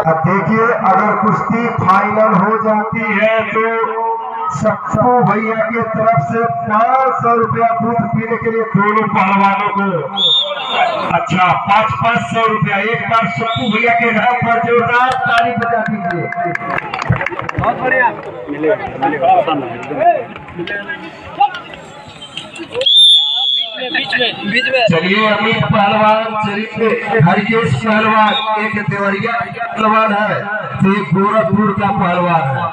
अब देखिए अगर कुश्ती फाइनल हो जाती है तो सप्पू भैया की तरफ़ से पाँच सौ रुपया दूध पीने के लिए दोनों पहलवानों को। अच्छा पाँच पाँच सौ रुपया। एक बार सप्पू भैया के नाम पर जोरदार ताली बजा दीजिए। बहुत बढ़िया। बीच में बीच में। चलिए अमित पहलवान चलिए हरकेश पहलवान एक देवरिया पहलवान है तो एक गोरखपुर का पहलवान है।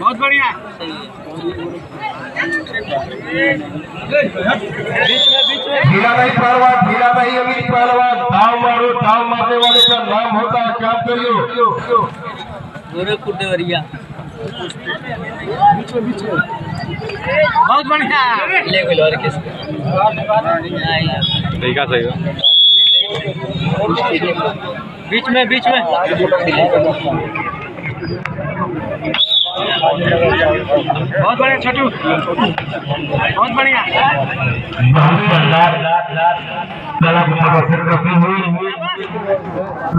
बहुत बढ़िया। बीच में बीच में हीरा भाई पहलवान हीरा भाई अमित पहलवान दाव मारो दाव मारने वाले का नाम होता है काम करियो? गोरखपुर देवरिया। बहुत बढ़िया ले गए और किस तरीका सही हो बीच में बीच में बहुत बढ़िया छोटू बहुत बढ़िया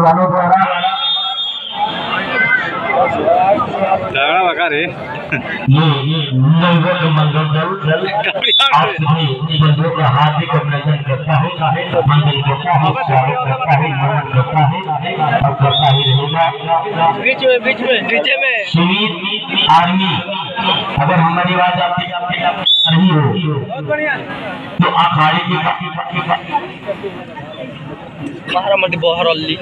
बहुत झगड़ा बका रे ये नवगढ़ मंगल दल दल आप सभी बंधुओं का हार्दिक अभिनंदन करता है मंगल करता है स्वागत करता है नमन करता है और करता ही रहेगा बीच में बीच में नीचे में आर्मी अगर हमारी बात आपकी नहीं हो तो की महारामंडी बहरल्ली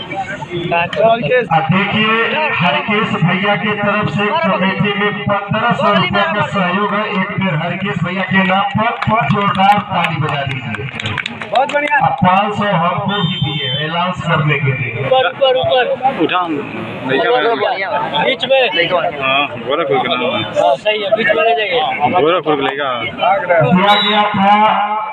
अब देखिए हरकेश भैया की तरफ़ से कमेटी में पंद्रह सौ रुपए का सहयोग है। एक बार हरकेश भैया के नाम पर जोरदार ताली बजा दीजिए बहुत बढ़िया. पाँच सौ हमको भी दिए अनाउंस करने के लिए। ऊपर ऊपर ऊपर. उठा बीच में. हाँ गोरखपुर का नाम हाँ। सही है बीच में ले जाइए. गोरखपुर का लेगा दिया गया था।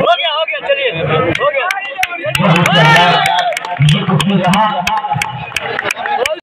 हो गया हो गया चलिए हो गया।